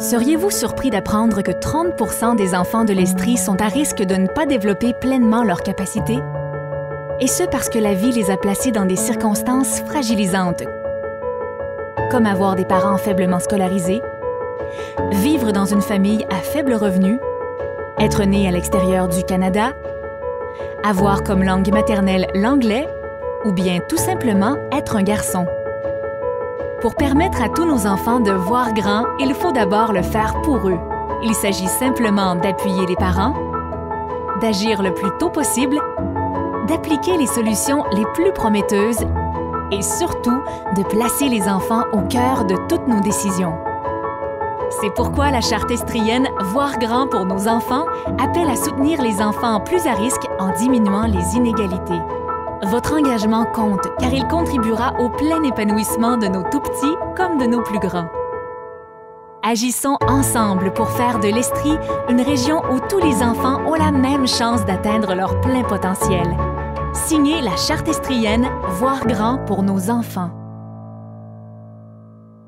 Seriez-vous surpris d'apprendre que 30% des enfants de l'Estrie sont à risque de ne pas développer pleinement leurs capacités? Et ce parce que la vie les a placés dans des circonstances fragilisantes, comme avoir des parents faiblement scolarisés, vivre dans une famille à faible revenu, être né à l'extérieur du Canada, avoir comme langue maternelle l'anglais ou bien tout simplement être un garçon. Pour permettre à tous nos enfants de voir grand, il faut d'abord le faire pour eux. Il s'agit simplement d'appuyer les parents, d'agir le plus tôt possible, d'appliquer les solutions les plus prometteuses et surtout de placer les enfants au cœur de toutes nos décisions. C'est pourquoi la Charte estrienne Voir grand pour nos enfants appelle à soutenir les enfants plus à risque en diminuant les inégalités. Votre engagement compte car il contribuera au plein épanouissement de nos tout-petits comme de nos plus grands. Agissons ensemble pour faire de l'Estrie une région où tous les enfants ont la même chance d'atteindre leur plein potentiel. Signez la Charte estrienne Voir grand pour nos enfants.